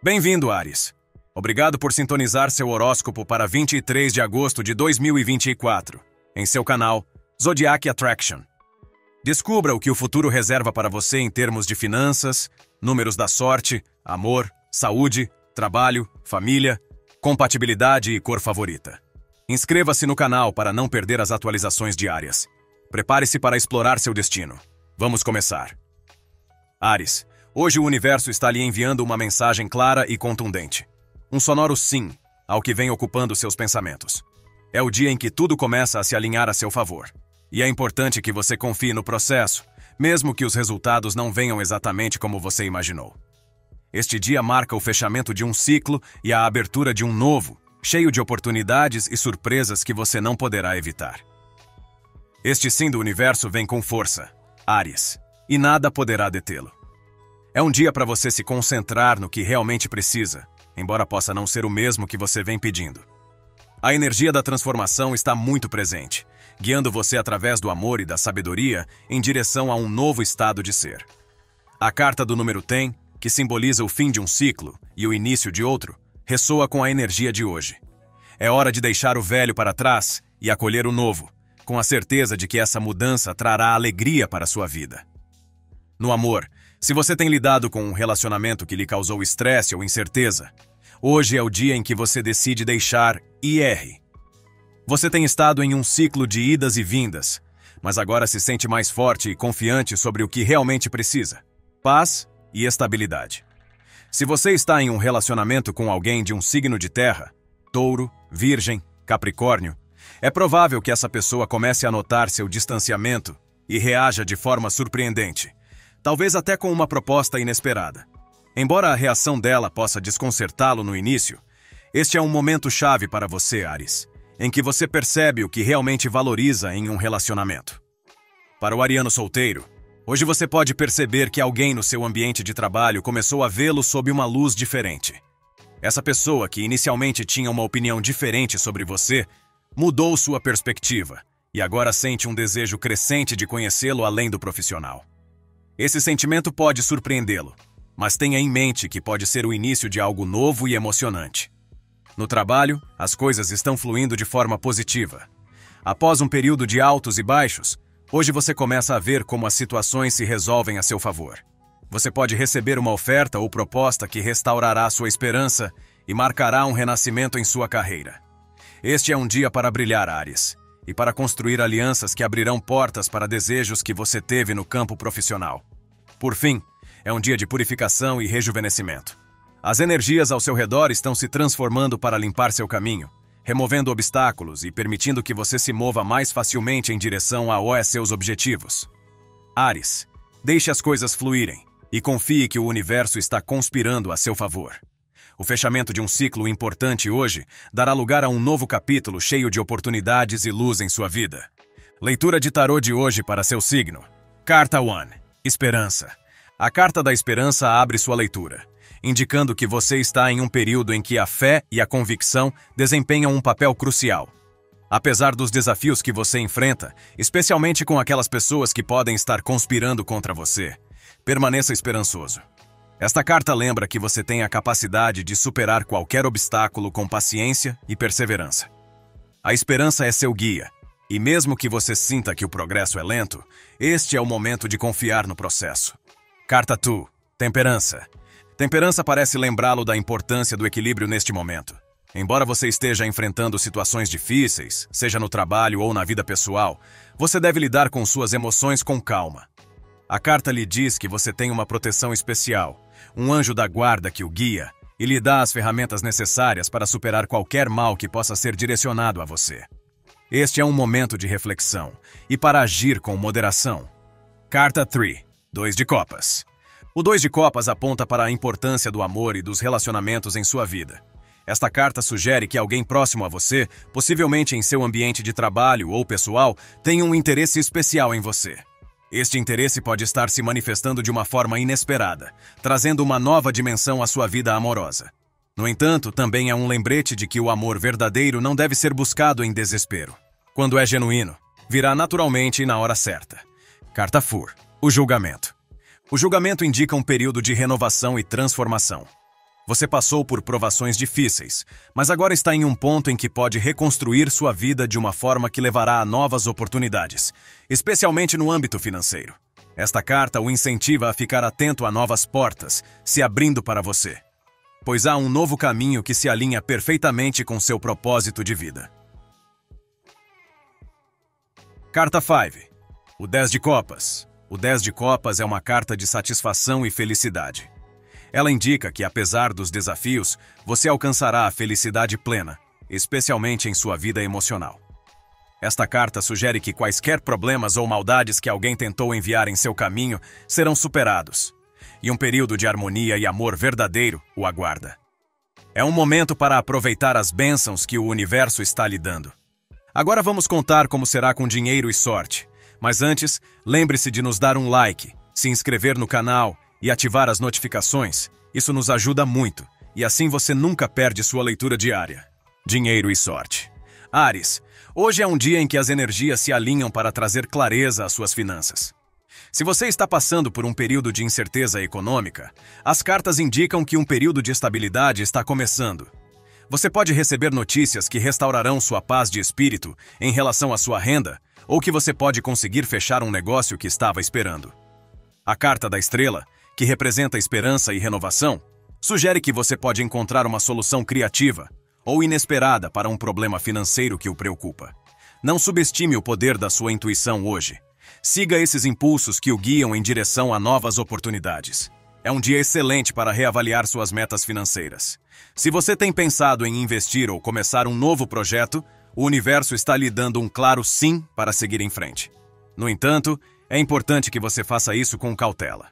Bem-vindo, Ares. Obrigado por sintonizar seu horóscopo para 23 de agosto de 2024, em seu canal Zodiac Attraction. Descubra o que o futuro reserva para você em termos de finanças, números da sorte, amor, saúde, trabalho, família, compatibilidade e cor favorita. Inscreva-se no canal para não perder as atualizações diárias. Prepare-se para explorar seu destino. Vamos começar. Ares, hoje o universo está lhe enviando uma mensagem clara e contundente. Um sonoro sim ao que vem ocupando seus pensamentos. É o dia em que tudo começa a se alinhar a seu favor. E é importante que você confie no processo, mesmo que os resultados não venham exatamente como você imaginou. Este dia marca o fechamento de um ciclo e a abertura de um novo, cheio de oportunidades e surpresas que você não poderá evitar. Este sim do universo vem com força, Ares, e nada poderá detê-lo. É um dia para você se concentrar no que realmente precisa, embora possa não ser o mesmo que você vem pedindo. A energia da transformação está muito presente, guiando você através do amor e da sabedoria em direção a um novo estado de ser. A carta do número tem, que simboliza o fim de um ciclo e o início de outro, ressoa com a energia de hoje. É hora de deixar o velho para trás e acolher o novo, com a certeza de que essa mudança trará alegria para a sua vida. No amor, se você tem lidado com um relacionamento que lhe causou estresse ou incerteza, hoje é o dia em que você decide deixar IR. Você tem estado em um ciclo de idas e vindas, mas agora se sente mais forte e confiante sobre o que realmente precisa: paz e estabilidade. Se você está em um relacionamento com alguém de um signo de terra, touro, virgem, capricórnio, é provável que essa pessoa comece a notar seu distanciamento e reaja de forma surpreendente, talvez até com uma proposta inesperada. Embora a reação dela possa desconcertá-lo no início, este é um momento chave para você, Ares, em que você percebe o que realmente valoriza em um relacionamento. Para o ariano solteiro, Hoje você pode perceber que alguém no seu ambiente de trabalho começou a vê-lo sob uma luz diferente. Essa pessoa, que inicialmente tinha uma opinião diferente sobre você, mudou sua perspectiva e agora sente um desejo crescente de conhecê-lo além do profissional. Esse sentimento pode surpreendê-lo, mas tenha em mente que pode ser o início de algo novo e emocionante. No trabalho, as coisas estão fluindo de forma positiva. Após um período de altos e baixos, Hoje você começa a ver como as situações se resolvem a seu favor. Você pode receber uma oferta ou proposta que restaurará sua esperança e marcará um renascimento em sua carreira. Este é um dia para brilhar, Ares, e para construir alianças que abrirão portas para desejos que você teve no campo profissional. Por fim, é um dia de purificação e rejuvenescimento. As energias ao seu redor estão se transformando para limpar seu caminho, removendo obstáculos e permitindo que você se mova mais facilmente em direção a seus objetivos. Ares, deixe as coisas fluírem e confie que o universo está conspirando a seu favor. O fechamento de um ciclo importante hoje dará lugar a um novo capítulo cheio de oportunidades e luz em sua vida. Leitura de tarô de hoje para seu signo. Carta 1. Esperança. A carta da esperança abre sua leitura indicando que você está em um período em que a fé e a convicção desempenham um papel crucial. Apesar dos desafios que você enfrenta, especialmente com aquelas pessoas que podem estar conspirando contra você, permaneça esperançoso. Esta carta lembra que você tem a capacidade de superar qualquer obstáculo com paciência e perseverança. A esperança é seu guia, e mesmo que você sinta que o progresso é lento, este é o momento de confiar no processo. Carta Tu, Temperança. Temperança parece lembrá-lo da importância do equilíbrio neste momento. Embora você esteja enfrentando situações difíceis, seja no trabalho ou na vida pessoal, você deve lidar com suas emoções com calma. A carta lhe diz que você tem uma proteção especial, um anjo da guarda que o guia e lhe dá as ferramentas necessárias para superar qualquer mal que possa ser direcionado a você. Este é um momento de reflexão e para agir com moderação. Carta 3 Dois de Copas o Dois de Copas aponta para a importância do amor e dos relacionamentos em sua vida. Esta carta sugere que alguém próximo a você, possivelmente em seu ambiente de trabalho ou pessoal, tenha um interesse especial em você. Este interesse pode estar se manifestando de uma forma inesperada, trazendo uma nova dimensão à sua vida amorosa. No entanto, também é um lembrete de que o amor verdadeiro não deve ser buscado em desespero. Quando é genuíno, virá naturalmente e na hora certa. Carta Fur. O julgamento. O julgamento indica um período de renovação e transformação. Você passou por provações difíceis, mas agora está em um ponto em que pode reconstruir sua vida de uma forma que levará a novas oportunidades, especialmente no âmbito financeiro. Esta carta o incentiva a ficar atento a novas portas se abrindo para você, pois há um novo caminho que se alinha perfeitamente com seu propósito de vida. Carta 5 O 10 de Copas O 10 de Copas é uma carta de satisfação e felicidade. Ela indica que, apesar dos desafios, você alcançará a felicidade plena, especialmente em sua vida emocional. Esta carta sugere que quaisquer problemas ou maldades que alguém tentou enviar em seu caminho serão superados, e um período de harmonia e amor verdadeiro o aguarda. É um momento para aproveitar as bênçãos que o universo está lhe dando. Agora vamos contar como será com dinheiro e sorte, mas antes, lembre-se de nos dar um like, se inscrever no canal e ativar as notificações, isso nos ajuda muito, e assim você nunca perde sua leitura diária. Dinheiro e sorte. Ares, hoje é um dia em que as energias se alinham para trazer clareza às suas finanças. Se você está passando por um período de incerteza econômica, as cartas indicam que um período de estabilidade está começando. Você pode receber notícias que restaurarão sua paz de espírito em relação à sua renda, ou que você pode conseguir fechar um negócio que estava esperando. A carta da estrela que representa esperança e renovação, sugere que você pode encontrar uma solução criativa ou inesperada para um problema financeiro que o preocupa. Não subestime o poder da sua intuição hoje. Siga esses impulsos que o guiam em direção a novas oportunidades. É um dia excelente para reavaliar suas metas financeiras. Se você tem pensado em investir ou começar um novo projeto, o universo está lhe dando um claro sim para seguir em frente. No entanto, é importante que você faça isso com cautela.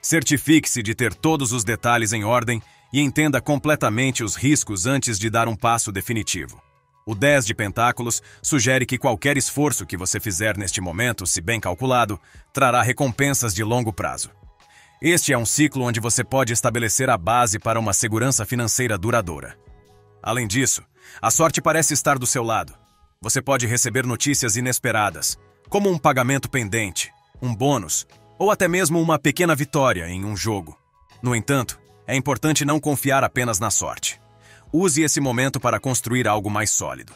Certifique-se de ter todos os detalhes em ordem e entenda completamente os riscos antes de dar um passo definitivo. O 10 de Pentáculos sugere que qualquer esforço que você fizer neste momento, se bem calculado, trará recompensas de longo prazo. Este é um ciclo onde você pode estabelecer a base para uma segurança financeira duradoura. Além disso, a sorte parece estar do seu lado. Você pode receber notícias inesperadas, como um pagamento pendente, um bônus ou até mesmo uma pequena vitória em um jogo. No entanto, é importante não confiar apenas na sorte. Use esse momento para construir algo mais sólido.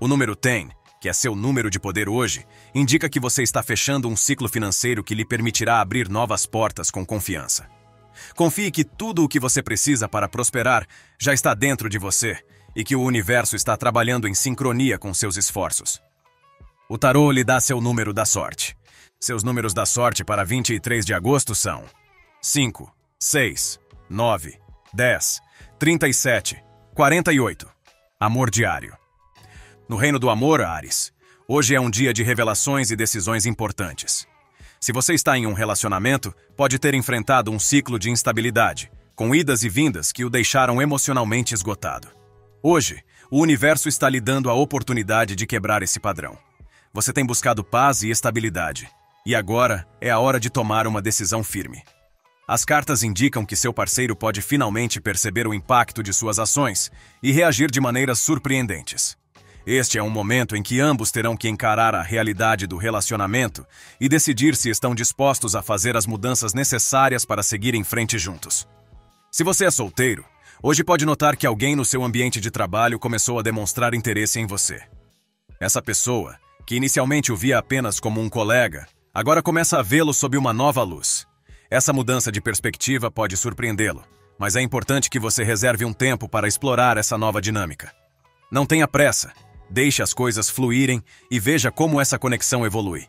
O número 10, que é seu número de poder hoje, indica que você está fechando um ciclo financeiro que lhe permitirá abrir novas portas com confiança. Confie que tudo o que você precisa para prosperar já está dentro de você e que o universo está trabalhando em sincronia com seus esforços. O tarô lhe dá seu número da sorte. Seus números da sorte para 23 de agosto são 5, 6, 9, 10, 37, 48. Amor diário. No reino do amor, Ares, hoje é um dia de revelações e decisões importantes. Se você está em um relacionamento, pode ter enfrentado um ciclo de instabilidade, com idas e vindas que o deixaram emocionalmente esgotado. Hoje, o universo está lhe dando a oportunidade de quebrar esse padrão. Você tem buscado paz e estabilidade, e agora é a hora de tomar uma decisão firme. As cartas indicam que seu parceiro pode finalmente perceber o impacto de suas ações e reagir de maneiras surpreendentes. Este é um momento em que ambos terão que encarar a realidade do relacionamento e decidir se estão dispostos a fazer as mudanças necessárias para seguir em frente juntos. Se você é solteiro, hoje pode notar que alguém no seu ambiente de trabalho começou a demonstrar interesse em você. Essa pessoa, que inicialmente o via apenas como um colega, agora começa a vê-lo sob uma nova luz. Essa mudança de perspectiva pode surpreendê-lo, mas é importante que você reserve um tempo para explorar essa nova dinâmica. Não tenha pressa, deixe as coisas fluírem e veja como essa conexão evolui.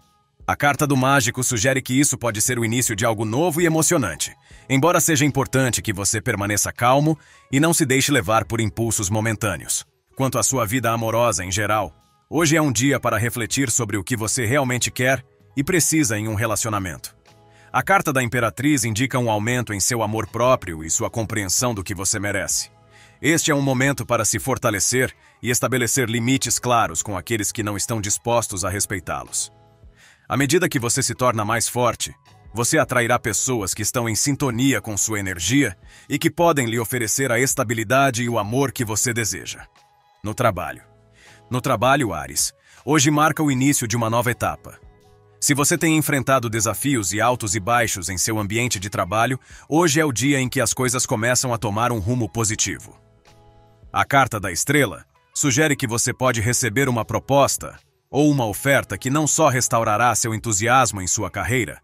A carta do mágico sugere que isso pode ser o início de algo novo e emocionante, embora seja importante que você permaneça calmo e não se deixe levar por impulsos momentâneos. Quanto à sua vida amorosa em geral, hoje é um dia para refletir sobre o que você realmente quer e precisa em um relacionamento. A carta da Imperatriz indica um aumento em seu amor próprio e sua compreensão do que você merece. Este é um momento para se fortalecer e estabelecer limites claros com aqueles que não estão dispostos a respeitá-los. À medida que você se torna mais forte, você atrairá pessoas que estão em sintonia com sua energia e que podem lhe oferecer a estabilidade e o amor que você deseja. No trabalho. No trabalho, Ares, hoje marca o início de uma nova etapa. Se você tem enfrentado desafios e altos e baixos em seu ambiente de trabalho, hoje é o dia em que as coisas começam a tomar um rumo positivo. A carta da estrela sugere que você pode receber uma proposta ou uma oferta que não só restaurará seu entusiasmo em sua carreira,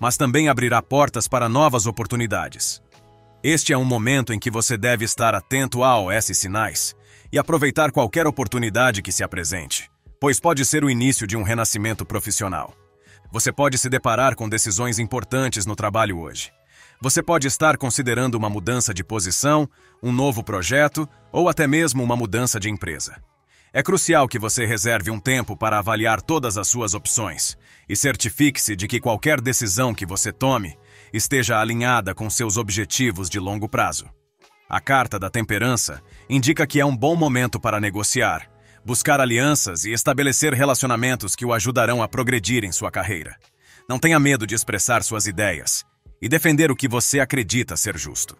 mas também abrirá portas para novas oportunidades. Este é um momento em que você deve estar atento a esses sinais e aproveitar qualquer oportunidade que se apresente, pois pode ser o início de um renascimento profissional. Você pode se deparar com decisões importantes no trabalho hoje. Você pode estar considerando uma mudança de posição, um novo projeto ou até mesmo uma mudança de empresa. É crucial que você reserve um tempo para avaliar todas as suas opções e certifique-se de que qualquer decisão que você tome esteja alinhada com seus objetivos de longo prazo. A carta da temperança indica que é um bom momento para negociar, buscar alianças e estabelecer relacionamentos que o ajudarão a progredir em sua carreira. Não tenha medo de expressar suas ideias e defender o que você acredita ser justo.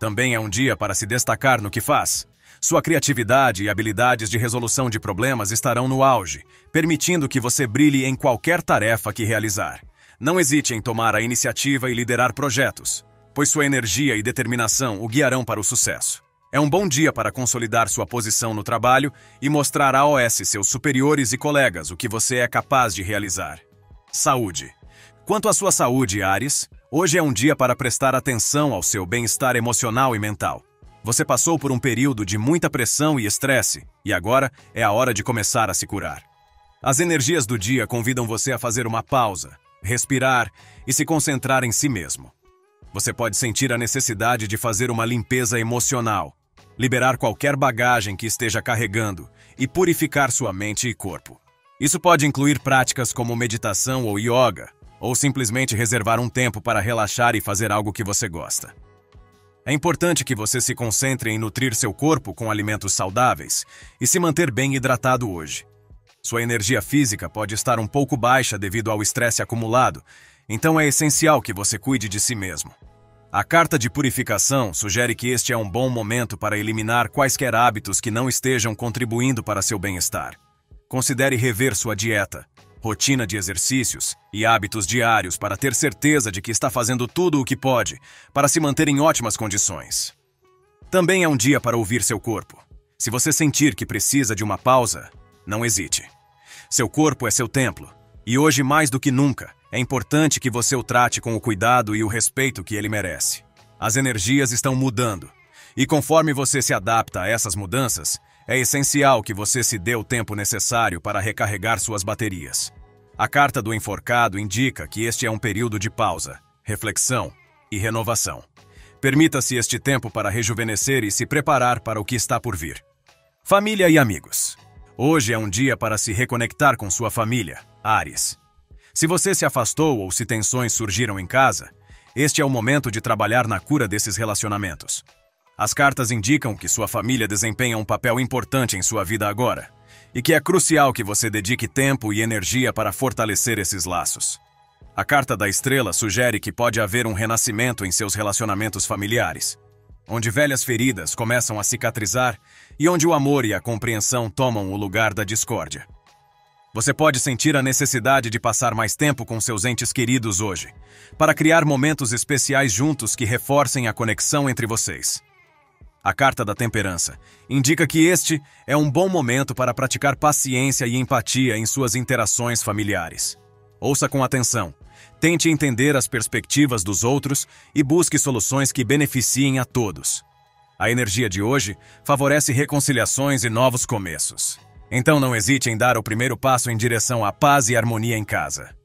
Também é um dia para se destacar no que faz. Sua criatividade e habilidades de resolução de problemas estarão no auge, permitindo que você brilhe em qualquer tarefa que realizar. Não hesite em tomar a iniciativa e liderar projetos, pois sua energia e determinação o guiarão para o sucesso. É um bom dia para consolidar sua posição no trabalho e mostrar a OS seus superiores e colegas o que você é capaz de realizar. Saúde. Quanto à sua saúde, Ares, hoje é um dia para prestar atenção ao seu bem-estar emocional e mental. Você passou por um período de muita pressão e estresse, e agora é a hora de começar a se curar. As energias do dia convidam você a fazer uma pausa, respirar e se concentrar em si mesmo. Você pode sentir a necessidade de fazer uma limpeza emocional, liberar qualquer bagagem que esteja carregando e purificar sua mente e corpo. Isso pode incluir práticas como meditação ou yoga, ou simplesmente reservar um tempo para relaxar e fazer algo que você gosta. É importante que você se concentre em nutrir seu corpo com alimentos saudáveis e se manter bem hidratado hoje. Sua energia física pode estar um pouco baixa devido ao estresse acumulado, então é essencial que você cuide de si mesmo. A carta de purificação sugere que este é um bom momento para eliminar quaisquer hábitos que não estejam contribuindo para seu bem-estar. Considere rever sua dieta, rotina de exercícios e hábitos diários para ter certeza de que está fazendo tudo o que pode para se manter em ótimas condições. Também é um dia para ouvir seu corpo. Se você sentir que precisa de uma pausa, não hesite. Seu corpo é seu templo, e hoje mais do que nunca, é importante que você o trate com o cuidado e o respeito que ele merece. As energias estão mudando, e conforme você se adapta a essas mudanças, é essencial que você se dê o tempo necessário para recarregar suas baterias. A carta do enforcado indica que este é um período de pausa, reflexão e renovação. Permita-se este tempo para rejuvenescer e se preparar para o que está por vir. Família e amigos. Hoje é um dia para se reconectar com sua família, Ares. Se você se afastou ou se tensões surgiram em casa, este é o momento de trabalhar na cura desses relacionamentos. As cartas indicam que sua família desempenha um papel importante em sua vida agora e que é crucial que você dedique tempo e energia para fortalecer esses laços. A carta da estrela sugere que pode haver um renascimento em seus relacionamentos familiares, onde velhas feridas começam a cicatrizar e onde o amor e a compreensão tomam o lugar da discórdia. Você pode sentir a necessidade de passar mais tempo com seus entes queridos hoje, para criar momentos especiais juntos que reforcem a conexão entre vocês. A carta da temperança indica que este é um bom momento para praticar paciência e empatia em suas interações familiares. Ouça com atenção, tente entender as perspectivas dos outros e busque soluções que beneficiem a todos. A energia de hoje favorece reconciliações e novos começos. Então não hesite em dar o primeiro passo em direção à paz e harmonia em casa.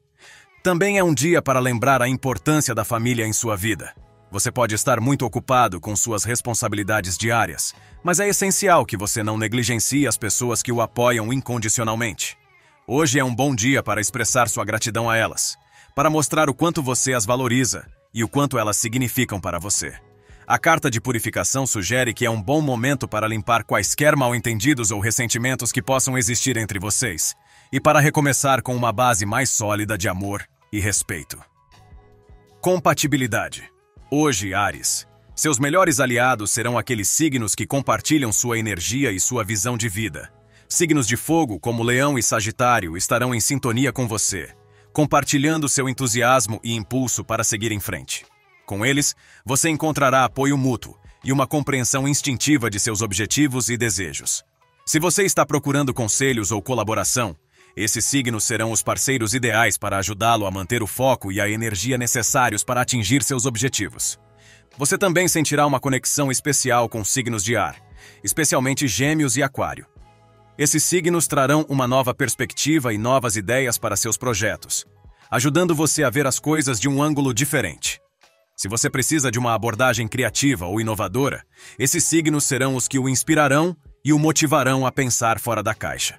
Também é um dia para lembrar a importância da família em sua vida. Você pode estar muito ocupado com suas responsabilidades diárias, mas é essencial que você não negligencie as pessoas que o apoiam incondicionalmente. Hoje é um bom dia para expressar sua gratidão a elas, para mostrar o quanto você as valoriza e o quanto elas significam para você. A carta de purificação sugere que é um bom momento para limpar quaisquer mal-entendidos ou ressentimentos que possam existir entre vocês, e para recomeçar com uma base mais sólida de amor e respeito. Compatibilidade. Hoje, Ares, seus melhores aliados serão aqueles signos que compartilham sua energia e sua visão de vida. Signos de fogo, como Leão e Sagitário, estarão em sintonia com você, compartilhando seu entusiasmo e impulso para seguir em frente. Com eles, você encontrará apoio mútuo e uma compreensão instintiva de seus objetivos e desejos. Se você está procurando conselhos ou colaboração, esses signos serão os parceiros ideais para ajudá-lo a manter o foco e a energia necessários para atingir seus objetivos. Você também sentirá uma conexão especial com signos de ar, especialmente Gêmeos e Aquário. Esses signos trarão uma nova perspectiva e novas ideias para seus projetos, ajudando você a ver as coisas de um ângulo diferente. Se você precisa de uma abordagem criativa ou inovadora, esses signos serão os que o inspirarão e o motivarão a pensar fora da caixa.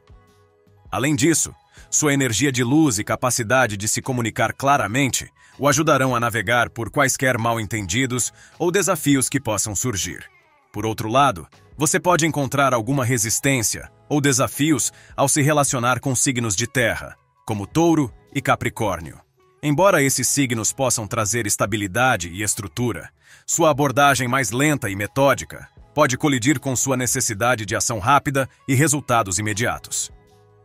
Além disso, sua energia de luz e capacidade de se comunicar claramente o ajudarão a navegar por quaisquer mal-entendidos ou desafios que possam surgir. Por outro lado, você pode encontrar alguma resistência ou desafios ao se relacionar com signos de terra, como Touro e Capricórnio. Embora esses signos possam trazer estabilidade e estrutura, sua abordagem mais lenta e metódica pode colidir com sua necessidade de ação rápida e resultados imediatos.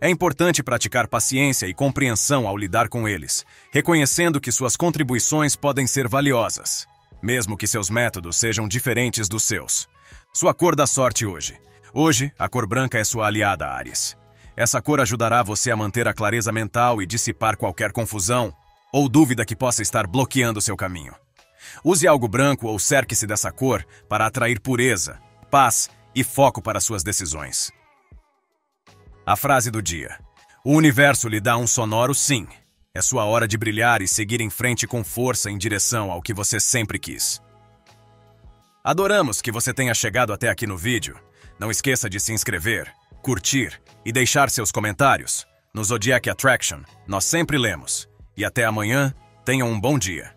É importante praticar paciência e compreensão ao lidar com eles, reconhecendo que suas contribuições podem ser valiosas, mesmo que seus métodos sejam diferentes dos seus. Sua cor da sorte hoje. Hoje, a cor branca é sua aliada, Ares. Essa cor ajudará você a manter a clareza mental e dissipar qualquer confusão ou dúvida que possa estar bloqueando seu caminho. Use algo branco ou cerque-se dessa cor para atrair pureza, paz e foco para suas decisões. A frase do dia. O universo lhe dá um sonoro sim. É sua hora de brilhar e seguir em frente com força em direção ao que você sempre quis. Adoramos que você tenha chegado até aqui no vídeo. Não esqueça de se inscrever, curtir e deixar seus comentários. No Zodiac Attraction, nós sempre lemos. E até amanhã, tenham um bom dia.